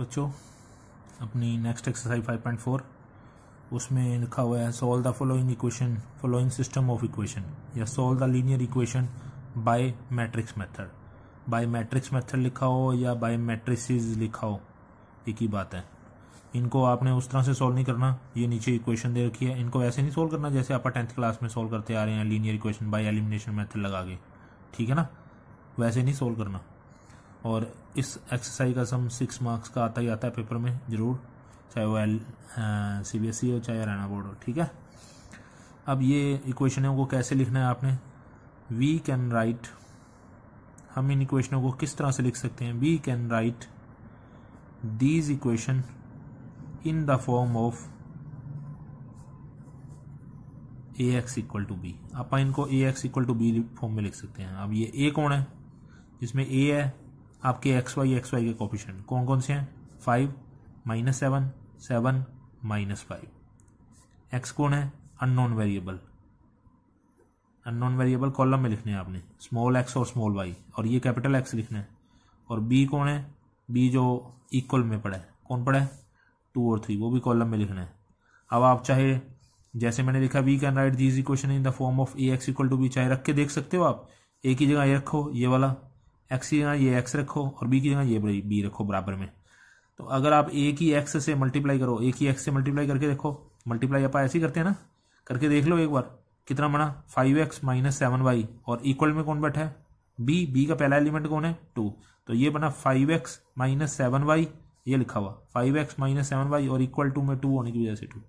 बच्चों अपनी next exercise 5.4 उसमें लिखा हुआ है solve the following equation following system of equation या solve the linear equation by matrix method by matrix method लिखा हो या बाय मैट्रिसेस लिखा हो, एक ही बात है। इनको आपने उस तरह से सॉल्व नहीं करना, ये नीचे इक्वेशन दे रखी है। इनको ऐसे नहीं सॉल्व करना जैसे आप टेंथ क्लास में सॉल्व करते आ रहे हैं linear equation by elimination method लगा के। ठीक है ना? वैसे नहीं सॉल्व करना। और इस एक्सरसाइज का सम सिक्स मार्क्स का आता ही आता है पेपर में, ज़रूर, चाहे वो L C B S E हो, चाहे हरियाणा बोर्ड हो, ठीक है? अब ये इक्वेशनों को कैसे लिखना है आपने? वी कैन राइट हम इन इक्वेशनों को किस तरह से लिख सकते हैं? We can write these equation in the form of A X equal to B आप इनको A X equal to B form में लिख सकते हैं। अब ये ए कौन है? जिसमें ए है आपके एक्स वाई एक्स वाई के कॉपिशन कौन कौन से हैं? Five minus seven seven minus five x कौन है? Unknown variable unknown variable column में लिखने हैं आपने। स्मॉल एक्स और स्मॉल वाई और ये कैपिटल एक्स लिखना है। और बी कौन है? बी जो इक्वल में पड़ा कौन पड़ा टू और थ्री वो भी कॉलम में लिखना है। अब आप चाहे, जैसे मैंने लिखा we can write these equation in the form of A X equal to B चाहे रख के देख सकते हो आप। एक ही जगह ये रखो, ये वाला। एक्स की जगह ये एक्स रखो और बी की जगह ये बी रखो बराबर में। तो अगर आप एक ही एक्स से मल्टीप्लाई करो, एक ही एक्स से मल्टीप्लाई करके देखो मल्टीप्लाई आप ऐसे ही करते हैं ना? करके देख लो एक बार, कितना बना? Five x minus seven y और इक्वल में कौन बैठा है? बी बी का पहला एलिमेंट कौन है? टू तो ये बना five x minus seven y ये लिखा हुआ। Five x minus seven y और इक्वल टू में टू होने की वजह से टू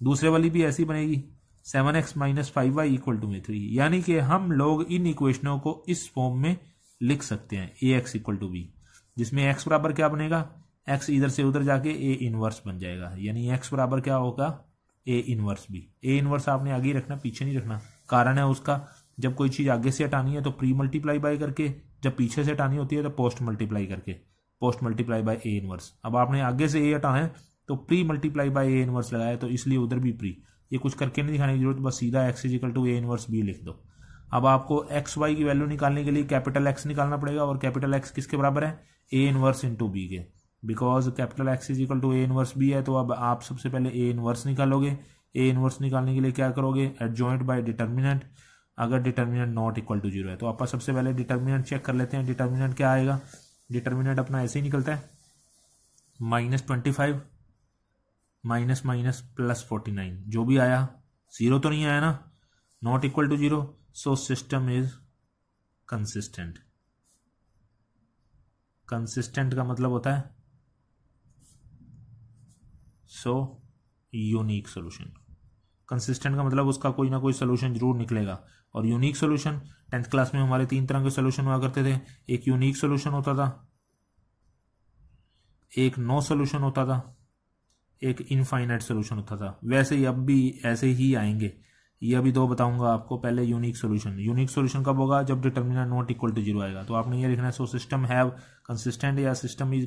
दूसरे वाली भी ऐसी बनेगी। Seven x minus five y equal to में थ्री यानी कि हम लोग इन इक्वेशनों को इस फॉर्म में लिख सकते हैं A X equal to B जिसमें एक्स बराबर क्या बनेगा? एक्स इधर से उधर जाके ए इनवर्स बन जाएगा। यानी एक्स बराबर क्या होगा? A inverse B A inverse आपने आगे ही रखना, पीछे नहीं रखना। कारण है उसका, जब कोई चीज़ आगे से हटानी है तो प्री मल्टीप्लाई बाय करके, जब पीछे से हटानी होती है तो पोस्ट मल्टीप्लाई करके। Post multiply by A inverse अब आपने आगे से ए हटाना है तो pre multiply by A inverse लगाया तो इसलिए उधर भी प्री ये कुछ करके नहीं दिखाने की ज़रूरत, बस सीधा X equal to A inverse B लिख दो। अब आपको एक्स वाई की वैल्यू निकालने के लिए कैपिटल एक्स निकालना पड़ेगा और कैपिटल एक्स किसके बराबर है? ए इनवर्स इंटू बी के। Because capital X is equal to A inverse B है तो अब आप सबसे पहले ए इनवर्स निकालोगे। ए इनवर्स निकालने के लिए क्या करोगे? एट जॉइंट बाय डिटर्मिनेंट अगर determinant not equal to zero है तो आप सबसे पहले डिटर्मिनेंट चेक कर लेते हैं। डिटर्मिनेंट क्या आएगा? डिटर्मिनेंट अपना ऐसे ही निकलता है। Minus twenty five minus minus plus forty nine जो भी आया ज़ीरो तो नहीं आया ना? Not equal to zero so, system is consistent. Consistent का मतलब होता है सो यूनिक सोल्यूशन कंसिस्टेंट का मतलब उसका कोई ना कोई सोल्यूशन ज़रूर निकलेगा। और यूनिक सोल्यूशन टेंथ क्लास में हमारे तीन तरह के सोल्यूशन हुआ करते थे। एक यूनिक सोल्यूशन होता था, एक नो सोल्यूशन होता था, एक इनफाइनाइट सोल्यूशन होता था। वैसे ही, अब भी ऐसे ही आएँगे। ये अभी दो बताऊँगा आपको, पहले यूनिक सोल्यूशन यूनिक सोल्यूशन कब होगा? जब determinant not equal to zero आएगा। तो आपने ये लिखना है सो सिस्टम हैव कंसिस्टेंट या system is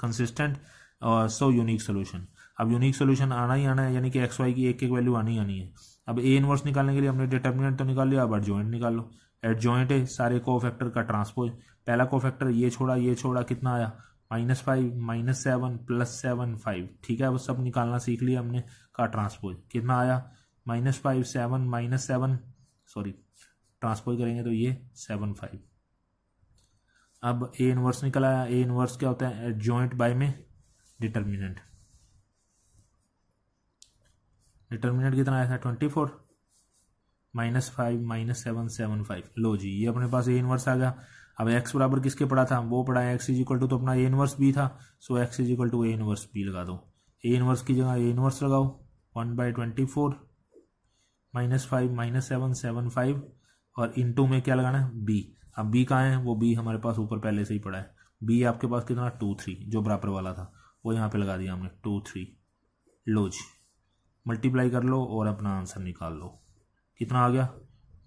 consistent so unique solution अब यूनिक सोल्यूशन आना ही आना है, यानी कि एक्स वाई की एक एक वैल्यू आनी आनी है। अब ए इनवर्स निकालने के लिए हमने डिटर्मिनेंट तो निकाल लिया, अब एडजॉइंट निकाल लो। एडजॉइंट है, सारे को फैक्टर का ट्रांसपोज पहला को फैक्टर ये छोड़ा ये छोड़ा, कितना आया? Minus five minus seven plus seven five ठीक है वो सब निकालना सीख लिया हमने का ट्रांसपोज कितना आया? Minus five seven minus seven, sorry, transpose करेंगे तो ये सेवन फाइव। अब ए इनवर्स निकल आया ए इनवर्स क्या होता है? जॉइंट बाय में डिटर्मिनेंट। डिटर्मिनेंट कितना आया था? Twenty four. Minus five, minus seven seven five. लो जी, ये अपने पास ए इनवर्स आ गया। अब एक्स बराबर किसके पड़ा था? वो पड़ा है एक्स इज़ इक्वल टू तो अपना ए इनवर्स बी था। So X is equal to A inverse B लगा दो। ए इनवर्स की जगह ए इनवर्स लगाओ। One by twenty four. Minus five, minus seven seven five, और इन टू में क्या लगाना है? बी अब बी कहाँ है? वो बी हमारे पास ऊपर पहले से ही पड़ा है। बी आपके पास कितना? टू थ्री जो बराबर वाला था। वो यहाँ पे लगा दिया हमने। टू थ्री लो जी मल्टीप्लाई कर लो और अपना आंसर निकाल लो। कितना आ गया?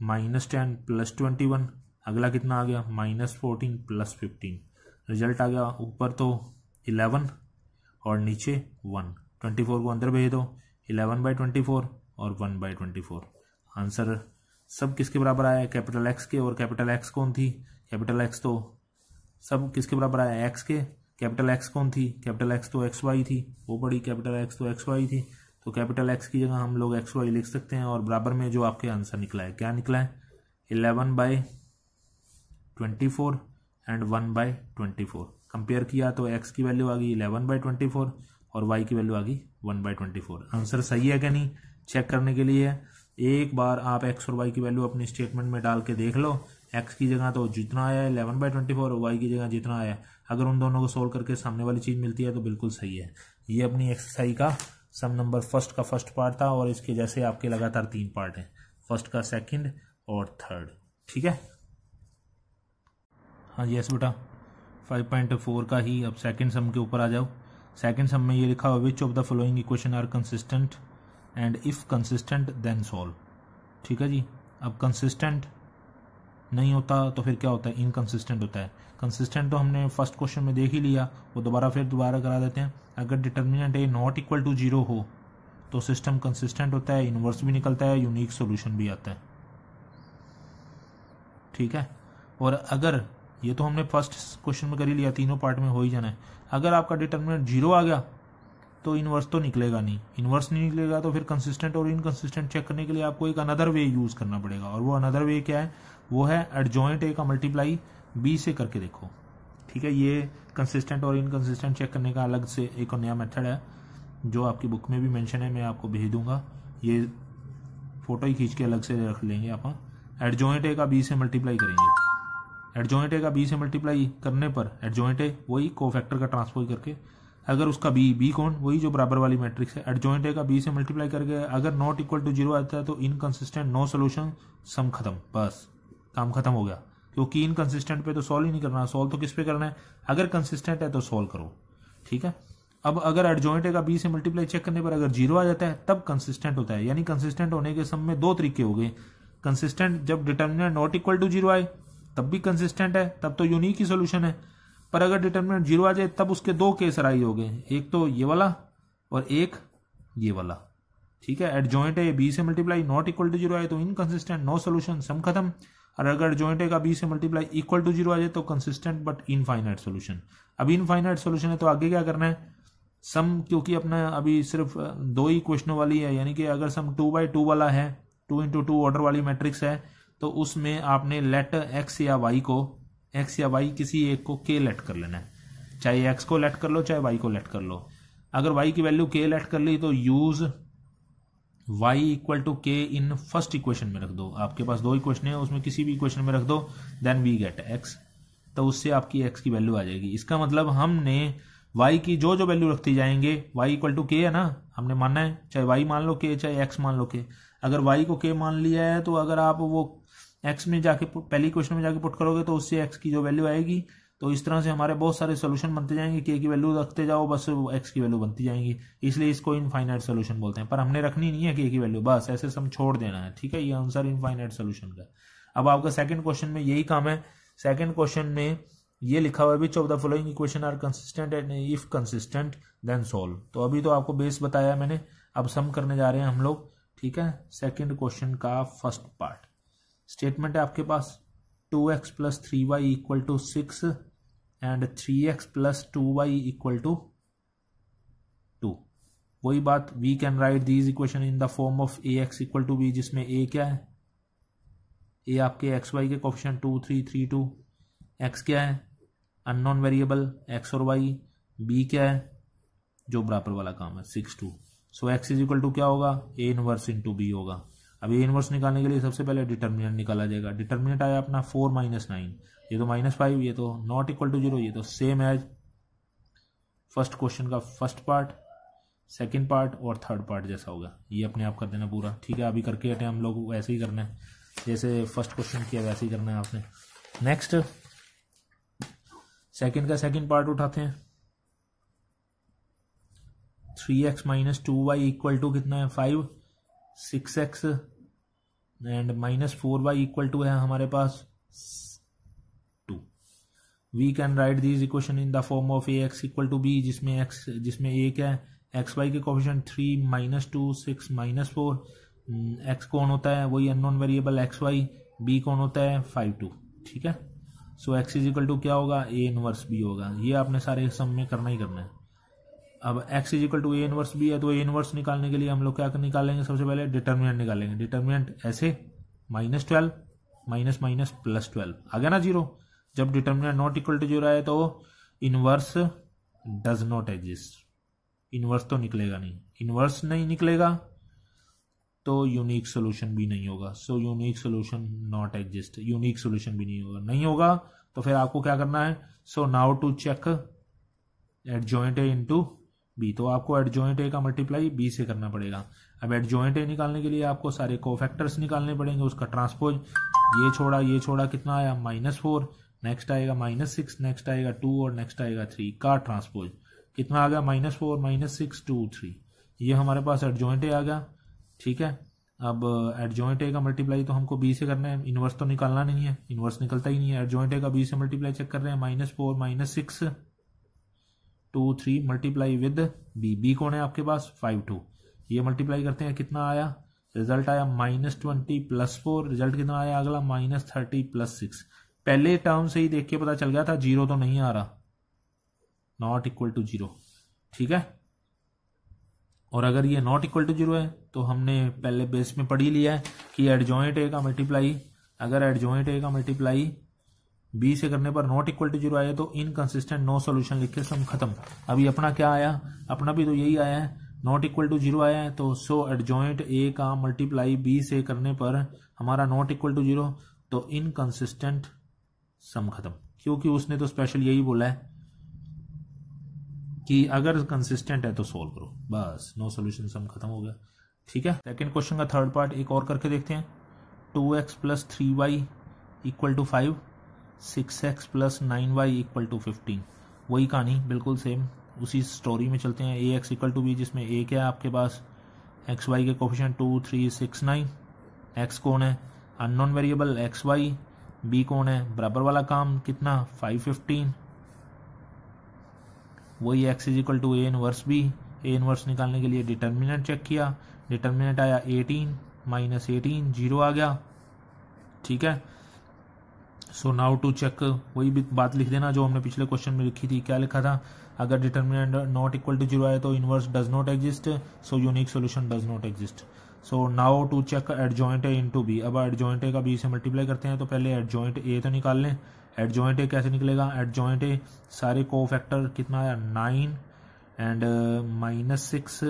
Minus ten plus twenty one अगला कितना आ गया? Minus fourteen plus fifteen result आ गया ऊपर तो इलेवन और नीचे वन ट्वेंटी फोर को अंदर भेज दो। इलेवन बाई ट्वेंटी फोर और one by twenty four. Answer सब किसके बराबर आया? कैपिटल एक्स के, और कैपिटल एक्स कौन थी? कैपिटल एक्स तो सब किसके बराबर आया? एक्स के। कैपिटल एक्स कौन थी? कैपिटल एक्स तो एक्स वाई थी। वो बड़ी कैपिटल एक्स तो एक्स वाई थी। तो कैपिटल एक्स की जगह हम लोग एक्स वाई लिख सकते हैं, और बराबर में जो आपके आंसर निकला है, क्या निकला है? Eleven by twenty four and one by twenty four. Compare किया तो एक्स की वैल्यू आ गई इलेवन बाई ट्वेंटी फोर और वाई की वैल्यू आ गई one by twenty four. Answer सही है क्या नहीं? चेक करने के लिए, एक बार आप एक्स और वाई की वैल्यू अपनी स्टेटमेंट में डाल के देख लो। एक्स की जगह तो जितना आया है eleven by twenty four y की जगह जितना आया है। अगर उन दोनों को सोल्व करके सामने वाली चीज़ मिलती है तो बिल्कुल सही है। ये अपनी एक्सरसाइज का सम नंबर फ़र्स्ट का फ़र्स्ट पार्ट था, और इसके जैसे आपके लगातार तीन पार्ट हैं। फ़र्स्ट का सेकंड और थर्ड ठीक है? हाँ यस बेटा। फाइव पॉइंट फोर का ही, अब सेकंड सम के ऊपर आ जाओ। सेकंड सम में ये लिखा हुआ which of the following equation are consistent and if consistent then solve ठीक है जी? अब कंसिस्टेंट नहीं होता तो फिर क्या होता है? इनकन्सिस्टेंट होता है। कंसिस्टेंट तो हमने फ़र्स्ट क्वेश्चन में देख ही लिया, वो दोबारा फिर दोबारा करा देते हैं। अगर determinant A not equal to zero हो तो सिस्टम कंसिस्टेंट होता है इनवर्स भी निकलता है यूनिक सोल्यूशन भी आता है। ठीक है? और अगर ये तो हमने फ़र्स्ट क्वेश्चन में कर ही लिया, तीनों पार्ट में हो ही जाना है। अगर आपका डिटर्मिनेंट ज़ीरो आ गया तो इनवर्स तो निकलेगा नहीं। इनवर्स नहीं निकलेगा तो फिर कंसिस्टेंट और इनकंसिस्टेंट चेक करने के लिए आपको एक अनदर वे यूज़ करना पड़ेगा। और वो अनदर वे क्या है? वो है एडजॉइंट ए का मल्टीप्लाई बी से करके देखो। ठीक है, ये कंसिस्टेंट और इनकंसिस्टेंट चेक करने का अलग से एक नया मेथड है, जो आपकी बुक में भी मेंशन है, मैं आपको भेज दूँगा। ये फ़ोटो ही खींच के अलग से रख लेंगे आप एडजॉइंट ए का बी से मल्टीप्लाई करेंगे। एडजॉइंट ए का बी से मल्टीप्लाई करने पर एडजॉइंट ए वही को फैक्टर का ट्रांसपोज करके अगर उसका बी बी कौन? वही जो बराबर वाली मैट्रिक्स है। एडजॉइंट ए का बी से मल्टीप्लाई करके अगर नॉट इक्वल टू ज़ीरो आता है तो इनकंसिस्टेंट नो सोल्यूशन सम खत्म। बस। काम खत्म हो गया। क्योंकि इनकंसिस्टेंट पे तो सॉल्व ही नहीं करना। सॉल्व तो किस पे करना है? अगर कंसिस्टेंट है तो सॉल्व करो। ठीक है? अब अगर एडजॉइंट ए का बी से मल्टीप्लाई चेक करने पर अगर ज़ीरो आ जाता है, तब कंसिस्टेंट होता है। यानी कंसिस्टेंट होने के सम में दो तरीके हो गए। कंसिस्टेंट जब determinant not equal to zero आए, तब भी कंसिस्टेंट है, तब तो यूनिक ही सोल्यूशन है। पर अगर डिटर्मिनेंट ज़ीरो आ जाए, तब उसके दो केस राई हो गए एक तो ये वाला और एक ये वाला। ठीक है? एट जॉइंट है बी से multiply not equal to zero आए तो इनकंसिस्टेंट नो सोल्यूशन सम खत्म। और अगर जॉइंट है का बी से मल्टीप्लाई इक्वल टू ज़ीरो आ जाए तो कंसिस्टेंट बट इनफाइनाइट सोल्यूशन अब इनफाइनाइट सोल्यूशन है तो आगे क्या करना है? सम क्योंकि अपना अभी सिर्फ़ दो ही क्वेश्चनों वाली है, यानी कि अगर सम टू बाई टू वाला है टू इंटू टू ऑर्डर वाली मैट्रिक्स है तो उसमें आपने लेट एक्स या वाई को एक्स या वाई किसी एक को के लेट कर लेना है। चाहे एक्स को लेट कर लो, चाहे वाई को लेट कर लो। अगर वाई की वैल्यू के लेट कर ली तो यूज़ वाई इक्वल टू के इन फ़र्स्ट इक्वेशन में रख दो। आपके पास दो इक्वेशन है, उसमें किसी भी इक्वेशन में रख दो देन वी गेट एक्स तो उससे आपकी एक्स की वैल्यू आ जाएगी। इसका मतलब हमने वाई की जो जो वैल्यू रखती जाएँगे वाई इक्वल टू के है ना, हमने मानना है। चाहे वाई मान लो के चाहे एक्स मान लो के अगर वाई को के मान लिया है तो अगर आप वो एक्स में जाके पहली क्वेश्चन में जाके पुट करोगे तो उससे एक्स की जो वैल्यू आएगी तो इस तरह से हमारे बहुत सारे सोल्यूशन बनते जाएँगे। के की वैल्यू रखते जाओ, बस एक्स की वैल्यू बनती जाएँगी। इसलिए इसको इनफाइनाइट सोल्यूशन बोलते हैं। पर हमने रखनी नहीं है के की वैल्यू बस ऐसे सम छोड़ देना है, ठीक है? ये आंसर इनफाइनाइट सोल्यूशन का अब आपका सेकंड क्वेश्चन में यही काम है। सेकंड क्वेश्चन में ये लिखा हुआ है of the following equation are consistent and if consistent then solve तो अभी तो आपको बेस बताया मैंने। अब सम करने जा रहे हैं हम लोग, ठीक है? सेकंड क्वेश्चन का फ़र्स्ट पार्ट स्टेटमेंट है आपके पास। Two x plus three y equal to six and three x plus two y equal to two two बात we can write these equation in the form of A x equal to B जिसमें A क्या है? A आपके x Y के coefficient two three three two x क्या है? Unknown variable x और Y B क्या है? जो बराबर वाला काम है six two so x is equal to क्या होगा? ए इनवर्स इंटू बी होगा। ये इनवर्स निकालने के लिए सबसे पहले डिटर्मिनेंट निकाला जाएगा। डिटर्मिनेंट आया अपना फोर माइनस नाइन ये तो माइनस फाइव ये तो नॉट इक्वल टू ज़ीरो ये तो सेम एज फ़र्स्ट क्वेश्चन का फ़र्स्ट पार्ट सेकेंड पार्ट और थर्ड पार्ट जैसा होगा। ये अपने आप कर देना पूरा। ठीक है, अभी करके हटे हम लोग, वैसे ही करना है। जैसे फ़र्स्ट क्वेश्चन किया, वैसे ही करना है आपने। नेक्स्ट सेकेंड का सेकेंड पार्ट उठाते हैं। Three x minus two y equal to कितना है? Five six x and minus four y equal to है हमारे पास two. We can write this equation in the form of A x equal to B जिसमें x जिसमें A क्या है। X Y के coefficient three minus two six minus four x कौन होता है? वही unknown variable x y B कौन होता है? फाइव टू ठीक है? So x is equal to क्या होगा? ए इनवर्स बी होगा। ये आपने सारे सम में करना ही करना है। अब x is equal to A inverse B है तो ए इनवर्स निकालने के लिए हम लोग क्या निकालेंगे? सबसे पहले डिटर्मिनेंट निकालेंगे। डिटर्मिनेंट ऐसे minus twelve minus minus plus twelve आ गया ना ज़ीरो जब determinant not equal to zero है तो inverse does not exist inverse तो निकलेगा नहीं। इनवर्स नहीं निकलेगा तो यूनिक सोल्यूशन भी नहीं होगा। So unique solution not exist unique solution भी नहीं होगा। नहीं होगा तो फिर आपको क्या करना है? So now to check adjoint A into B तो आपको जॉइंट ए का मल्टीप्लाई बी से करना पड़ेगा। अब एट जॉइंट ए निकालने के लिए आपको सारे कोफैक्टर्स निकालने पड़ेंगे, उसका ट्रांसपोज ये छोड़ा ये छोड़ा, कितना आया? माइनस फोर नेक्स्ट आएगा माइनस सिक्स नेक्स्ट आएगा टू और नेक्स्ट आएगा थ्री का ट्रांसपोज कितना आ गया? Minus four minus six two three ये हमारे पास एडजॉइंट ए आ गया, ठीक है? अब एडजॉइंट ए का मल्टीप्लाई तो हमको बी से करना है। इनवर्स तो निकालना नहीं है इनवर्स निकलता ही नहीं है। एडजॉइंट ए का बी से मल्टीप्लाई चेक कर रहे हैं minus four minus six two three multiply with B B कौन है आपके पास? फाइव टू ये मल्टीप्लाई करते हैं, कितना आया? रिज़ल्ट आया minus twenty plus four result कितना आया? अगला माइनस थर्टी प्लस सिक्स पहले टर्म से ही देख के पता चल गया था ज़ीरो तो नहीं आ रहा. नॉट इक्वल टू ज़ीरो ठीक है? और अगर ये नॉट इक्वल टू ज़ीरो है तो हमने पहले बेस में पढ़ ही लिया है कि एडजॉइंट ए का मल्टीप्लाई अगर एडजॉइंट ए का मल्टीप्लाई बी से करने पर नॉट इक्वल टू ज़ीरो आया तो इनकंसिस्टेंट नो सोल्यूशन लिख के सम खत्म। अभी अपना क्या आया? अपना भी तो यही आया है। नॉट इक्वल टू ज़ीरो आया है तो सो एडजॉइंट ए का मल्टीप्लाई बी से करने पर हमारा नॉट इक्वल टू ज़ीरो तो इनकंसिस्टेंट सम खत्म। क्योंकि उसने तो स्पेशल यही बोला है कि अगर कंसिस्टेंट है तो सोल्व करो। बस नो सोल्यूशन सम खत्म हो गया। ठीक है? सेकेंड क्वेश्चन का थर्ड पार्ट एक और करके देखते हैं। Two x plus three y equal to five six x plus nine y equal to fifteen. वही कहानी, बिल्कुल सेम उसी स्टोरी में चलते हैं। A x equal to B जिसमें ए क्या है आपके पास? एक्स वाई के coefficient two three six nine x कौन है? Unknown variable x y B कौन है? बराबर वाला काम कितना? फाइव फिफ्टीन वही x is equal to A inverse B A inverse निकालने के लिए डिटर्मिनेंट चेक किया। डिटर्मिनेंट आया एटीन माइनस एटीन ज़ीरो आ गया। ठीक है? सो नाउ टू चेक वही भी बात लिख देना जो हमने पिछले क्वेश्चन में लिखी थी। क्या लिखा था? अगर determinant not equal to zero आए तो inverse does not exist so unique solution does not exist so now to check adjoint A into B अब एडजॉइंट ए का बी से मल्टीप्लाई करते हैं तो पहले एडजॉइंट ए तो निकाल लें। एडजॉइंट ए कैसे निकलेगा? एडजॉइंट ए सारे को फैक्टर कितना आया nine and minus six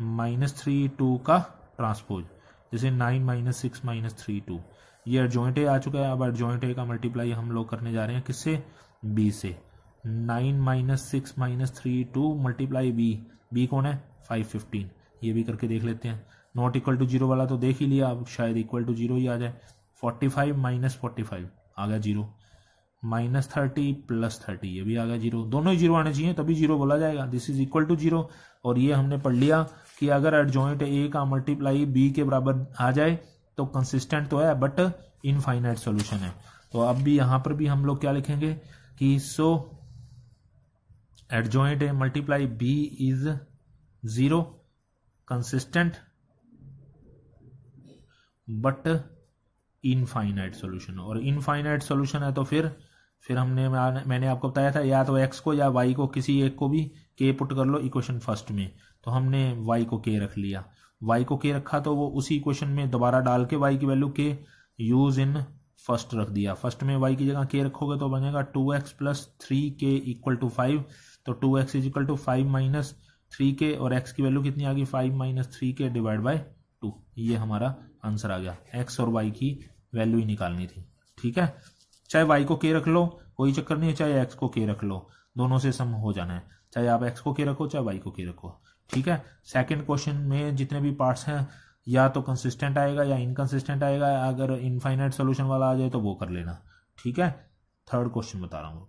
minus three two का ट्रांसपोज जैसे nine minus six minus three two ये एडजॉइंट ए आ चुका है, अब एडजॉइंट ए का मल्टीप्लाई हम लोग करने जा रहे हैं किससे? बी से। Nine minus six minus three two multiply B B कौन है? फाइव फिफ्टीन ये भी करके देख लेते हैं। नॉट इक्वल टू ज़ीरो वाला तो देख ही लिया, अब शायद इक्वल टू ज़ीरो ही आ जाए। Forty five minus forty five आ गया zero minus thirty plus thirty ये भी आ गया ज़ीरो दोनों ही ज़ीरो आने चाहिए, तभी ज़ीरो बोला जाएगा। This is equal to zero और ये हमने पढ़ लिया कि अगर एडजॉइंट ए का मल्टीप्लाई बी के बराबर आ जाए तो कंसिस्टेंट तो है बट इनफाइनाइट सॉल्यूशन है। तो अब भी यहाँ पर भी हम लोग क्या लिखेंगे कि so adjoint multiply B is zero consistent but infinite solution और इनफाइनाइट सॉल्यूशन है तो फिर फिर हमने, मैंने आपको बताया था, या तो एक्स को या वाई को, किसी एक को भी के पुट कर लो इक्वेशन फ़र्स्ट में। तो हमने वाई को के रख लिया। वाई को के रखा तो वो उसी इक्वेशन में दोबारा डाल के वाई की वैल्यू के यूज़ इन फ़र्स्ट रख दिया। फ़र्स्ट में वाई की जगह के रखोगे तो बनेगा two x plus three k equal to five तो two x is equal to five minus three k और एक्स की वैल्यू कितनी आ गई? Five minus three k divide by two ये हमारा आंसर आ गया। एक्स और वाई की वैल्यू ही निकालनी थी। ठीक है? चाहे वाई को के रख लो, कोई चक्कर नहीं है, चाहे एक्स को के रख लो। दोनों से सम हो जाना है। चाहे आप एक्स को के रखो, चाहे वाई को के रखो। ठीक है? सेकंड क्वेश्चन में जितने भी पार्ट्स हैं, या तो कंसिस्टेंट आएगा या इनकंसिस्टेंट आएगा, अगर इनफाइनाइट सोल्यूशन वाला आ जाए तो वो कर लेना, ठीक है? थर्ड क्वेश्चन बता रहा हूँ।